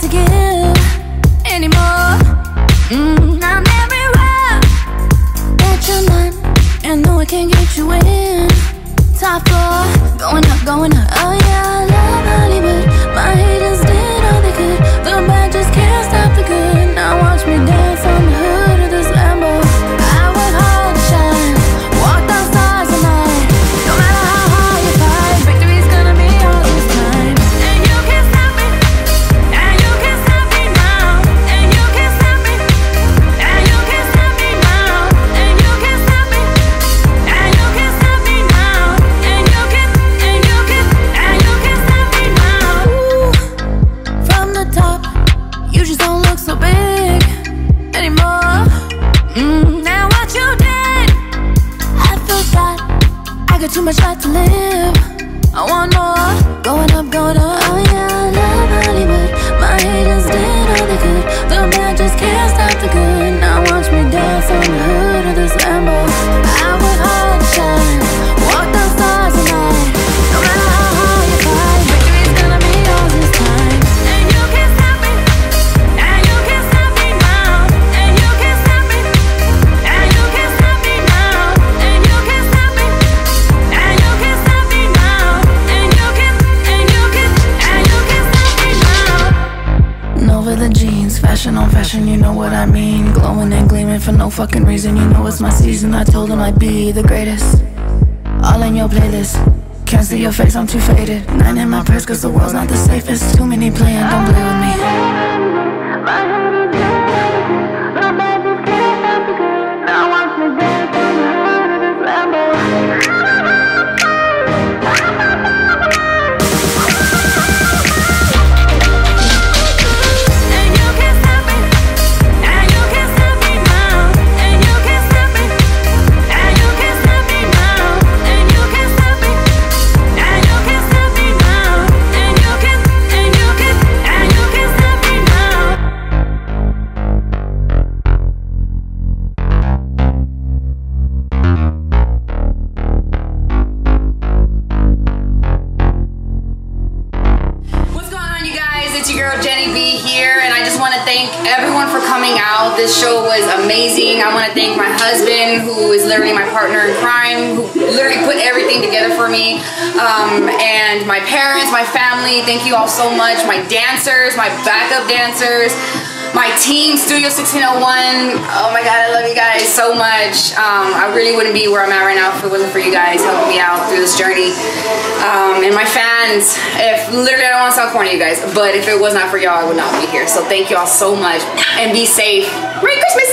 to give anymore. Mm, I'm everywhere. And no, I can't get you in. Top floor, going up, going up. Oh yeah. got too much life to live. I want more. Going up, going Nova the jeans, fashion on fashion, you know what I mean. Glowing and gleaming for no fucking reason, you know it's my season. I told him I'd be the greatest. All in your playlist. Can't see your face, I'm too faded. Nine in my purse, cause the world's not the safest. Too many playing, don't play with me. Girl Jenny B here, and I just want to thank everyone for coming out. This show was amazing. I want to thank my husband, who is literally my partner in crime, who literally put everything together for me, um, and my parents, my family. Thank you all so much. My dancers, my backup dancers. My team, Studio 1601. Oh my God, I love you guys so much. Um, I really wouldn't be where I'm at right now if it wasn't for you guys helping me out through this journey. Um, and my fans, if literally I don't want to sound corny, you guys, but if it was not for y'all, I would not be here. So thank y'all so much and be safe. Merry Christmas.